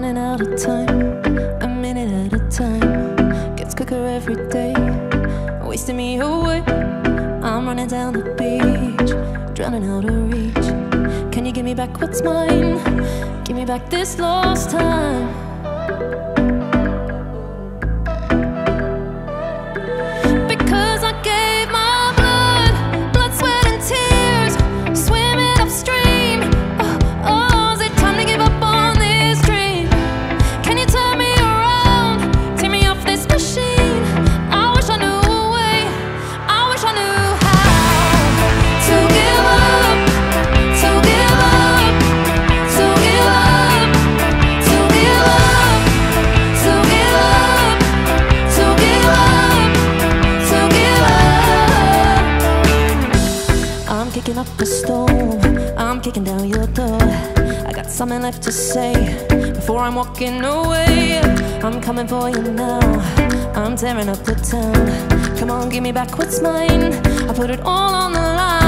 time, a minute at a time. Gets quicker every day, wasting me away. I'm running down the beach, drowning out of reach. Can you give me back what's mine? Give me back this lost time. Kicking up a storm. I'm kicking down your door. I got something left to say before I'm walking away. I'm coming for you now. I'm tearing up the town. Come on, give me back what's mine. I put it all on the line.